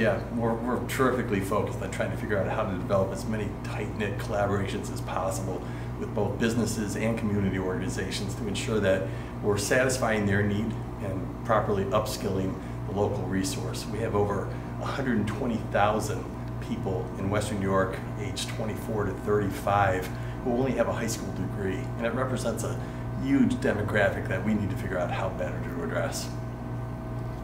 Yeah, we're, we're terrifically focused on trying to figure out how to develop as many tight-knit collaborations as possible with both businesses and community organizations to ensure that we're satisfying their need and properly upskilling the local resource. We have over 120,000 people in Western New York aged 24 to 35 who only have a high school degree, and it represents a huge demographic that we need to figure out how better to address.